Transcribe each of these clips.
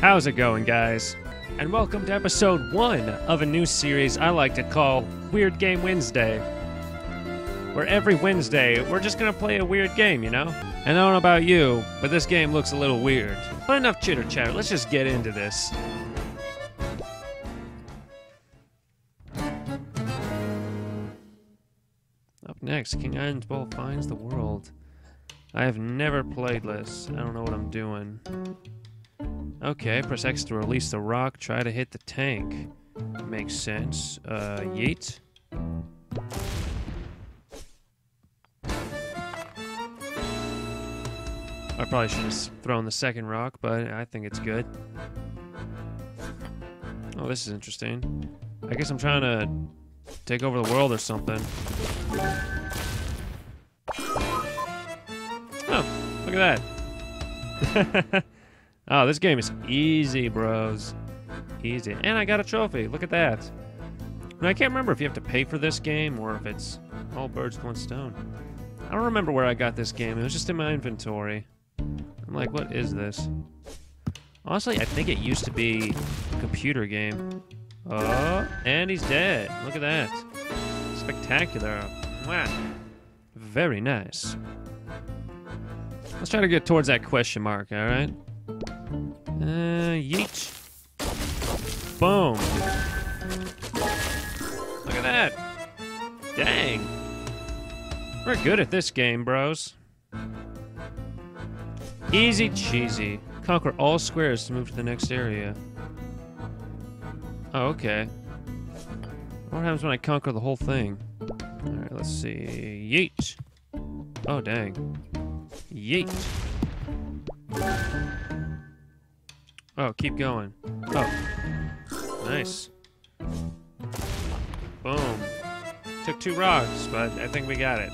How's it going, guys? And welcome to episode one of a new series I like to call Weird Game Wednesday. Where every Wednesday, we're just gonna play a weird game, you know? And I don't know about you, but this game looks a little weird. But enough chitter chatter, let's just get into this. Up next, King Iron's finds the world. I have never played this. I don't know what I'm doing. Okay, press X to release the rock. Try to hit the tank. Makes sense. Uh, yeet. I probably should have thrown the second rock, but I think it's good. Oh, this is interesting. I guess I'm trying to take over the world or something. Oh, look at that. oh, this game is easy, bros. Easy. And I got a trophy. Look at that. I can't remember if you have to pay for this game or if it's all birds, one stone. I don't remember where I got this game. It was just in my inventory. I'm like, what is this? Honestly, I think it used to be a computer game. Oh, and he's dead. Look at that. Spectacular. Wow. Very nice. Let's try to get towards that question mark, alright? Uh, yeet. Boom. Look at that. Dang. We're good at this game, bros. Easy cheesy. Conquer all squares to move to the next area. Oh, okay. What happens when I conquer the whole thing? Alright, let's see. Yeet. Oh, dang. Yeet. Oh, keep going. Oh. Nice. Boom. Took two rocks, but I think we got it.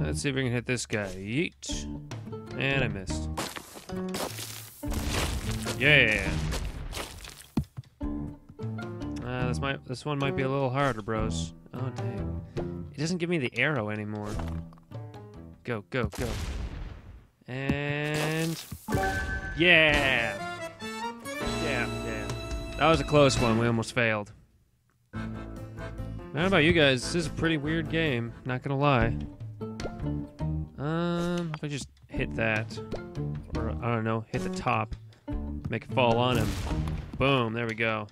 Let's see if we can hit this guy. Yeet. And I missed. Yeah. Uh, this might this one might be a little harder, bros. Oh dang. It doesn't give me the arrow anymore. Go, go, go. And yeah. Yeah, yeah. That was a close one. We almost failed. How about you guys? This is a pretty weird game, not gonna lie. Um, if I just hit that, or I don't know, hit the top, make it fall on him. Boom, there we go.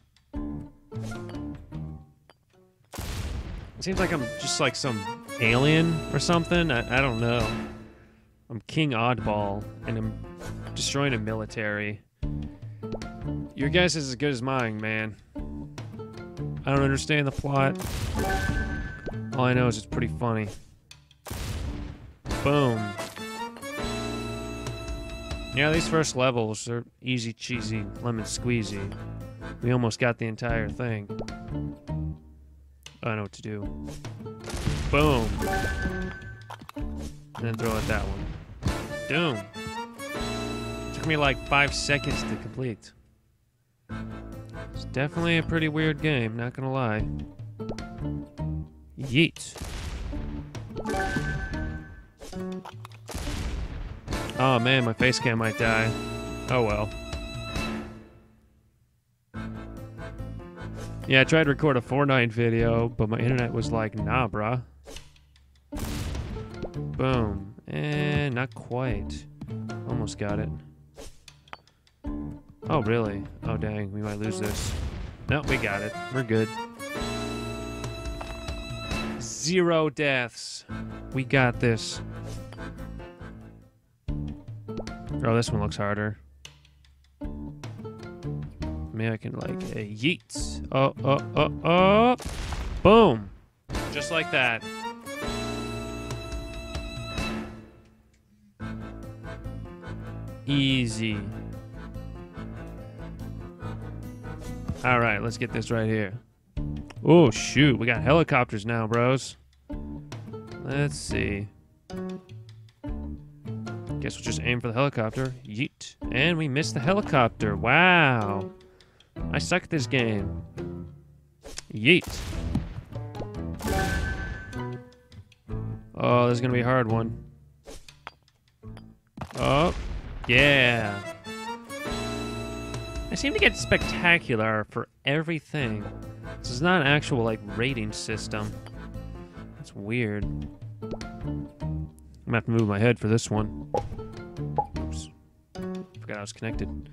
It seems like I'm just like some alien or something. I, I don't know. I'm King Oddball, and I'm destroying a military. Your guess is as good as mine, man. I don't understand the plot. All I know is it's pretty funny. Boom. Yeah, these first levels are easy cheesy lemon squeezy. We almost got the entire thing. I know what to do. Boom. And then throw it that one. Doom. Took me like five seconds to complete. It's definitely a pretty weird game, not gonna lie. Yeet. Oh man, my face cam might die. Oh well. Yeah, I tried to record a Fortnite video, but my internet was like, nah, bruh. Boom. And not quite. Almost got it. Oh, really? Oh, dang. We might lose this. No, we got it. We're good. Zero deaths. We got this. Oh, this one looks harder. Maybe I can, like, a yeet. Oh, oh, oh, oh. Boom. Just like that. Easy. All right, let's get this right here. Oh, shoot. We got helicopters now, bros. Let's see. Guess we'll just aim for the helicopter. Yeet. And we missed the helicopter. Wow. I suck at this game. Yeet. Oh, this is gonna be a hard one. Oh, yeah. I seem to get spectacular for everything. This is not an actual, like, rating system. That's weird. I'm gonna have to move my head for this one. Oops. Forgot I was connected.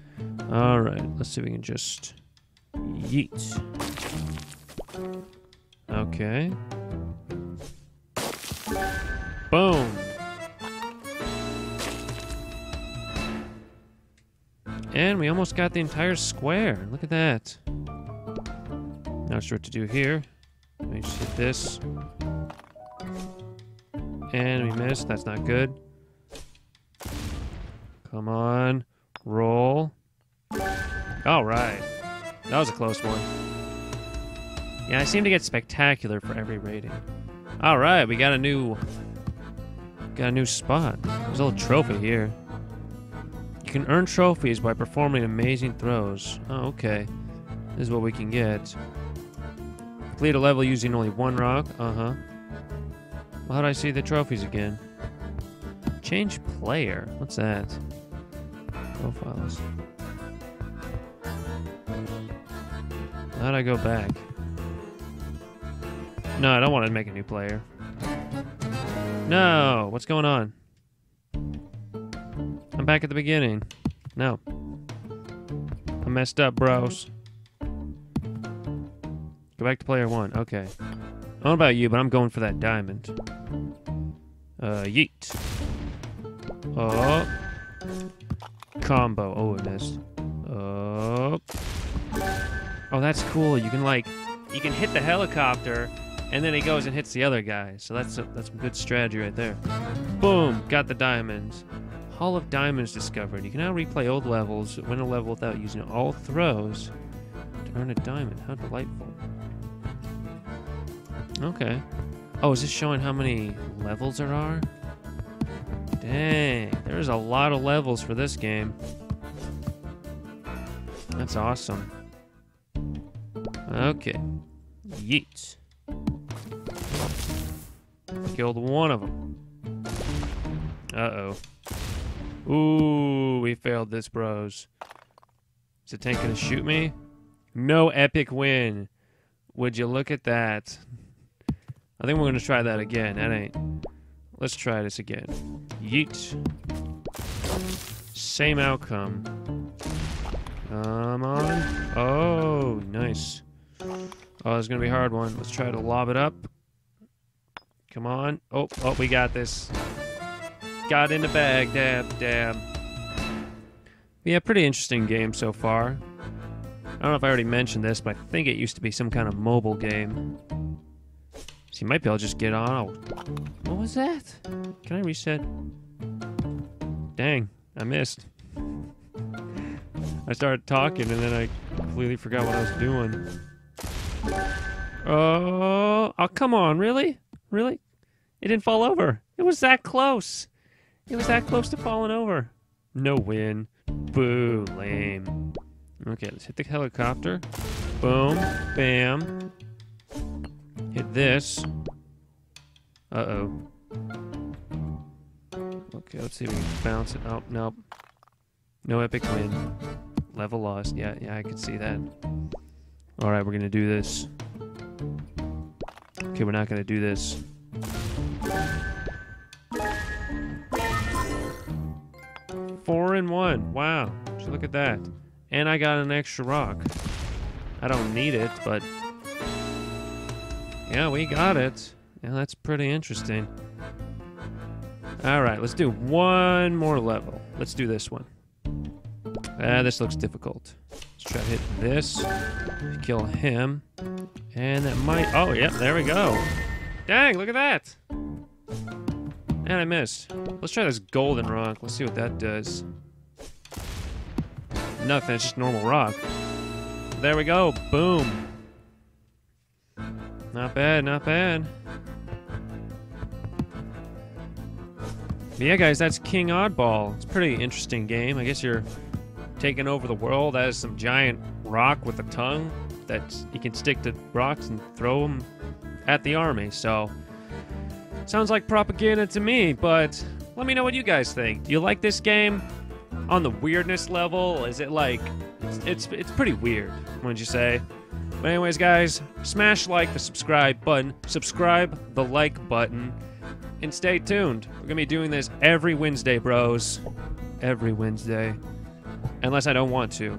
Alright, let's see if we can just... Yeet. Okay. Boom. And we almost got the entire square. Look at that. Not sure what to do here. Let me just hit this. And we missed. That's not good. Come on. Roll. All right. That was a close one. Yeah, I seem to get spectacular for every rating. All right, we got a new got a new spot. There's a little trophy here. Can earn trophies by performing amazing throws. Oh, okay. This is what we can get. Complete a level using only one rock. Uh-huh. Well, how do I see the trophies again? Change player. What's that? Profiles. How'd I go back? No, I don't want to make a new player. No! What's going on? I'm back at the beginning. No. I messed up, bros. Go back to player one. Okay. I don't know about you, but I'm going for that diamond. Uh, yeet. Oh. Combo. Oh, it missed. Oh. Oh, that's cool. You can, like, you can hit the helicopter, and then he goes and hits the other guy. So that's a, that's some good strategy right there. Boom. Got the diamonds. Hall of Diamonds discovered. You can now replay old levels, win a level without using all throws to earn a diamond. How delightful. Okay. Oh, is this showing how many levels there are? Dang, there's a lot of levels for this game. That's awesome. Okay. Yeet. Killed one of them. Uh-oh. Ooh, we failed this, bros. Is the tank gonna shoot me? No epic win. Would you look at that? I think we're gonna try that again. That ain't. Let's try this again. Yeet. Same outcome. Come on. Oh, nice. Oh, it's gonna be a hard one. Let's try to lob it up. Come on. Oh, oh, we got this. Got in the bag. Dab, dab. Yeah, pretty interesting game so far. I don't know if I already mentioned this, but I think it used to be some kind of mobile game. You might be to just get on. Oh, what was that? Can I reset? Dang, I missed. I started talking and then I completely forgot what I was doing. Oh, oh, oh, oh, oh come on, really? Really? It didn't fall over. It was that close. It was that close to falling over. No win. Boo, lame. Okay, let's hit the helicopter. Boom, bam. Hit this. Uh-oh. Okay, let's see if we can bounce it. Oh, nope. No epic win. Level lost. Yeah, yeah, I can see that. Alright, we're gonna do this. Okay, we're not gonna do this. One. Wow. Just look at that. And I got an extra rock. I don't need it, but... Yeah, we got it. Yeah, that's pretty interesting. Alright, let's do one more level. Let's do this one. Ah, this looks difficult. Let's try to hit this. Kill him. And that might... Oh, yep, there we go. Dang, look at that. And I missed. Let's try this golden rock. Let's see what that does. Nothing, it's just normal rock. There we go. Boom. Not bad, not bad. But yeah, guys, that's King Oddball. It's a pretty interesting game. I guess you're taking over the world as some giant rock with a tongue that you can stick to rocks and throw them at the army. So Sounds like propaganda to me, but let me know what you guys think. Do you like this game? On the weirdness level, is it like it's it's, it's pretty weird, wouldn't you say? But anyways, guys, smash like the subscribe button, subscribe the like button, and stay tuned. We're gonna be doing this every Wednesday, bros. Every Wednesday. Unless I don't want to.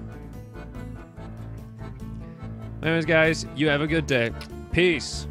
Anyways, guys, you have a good day. Peace.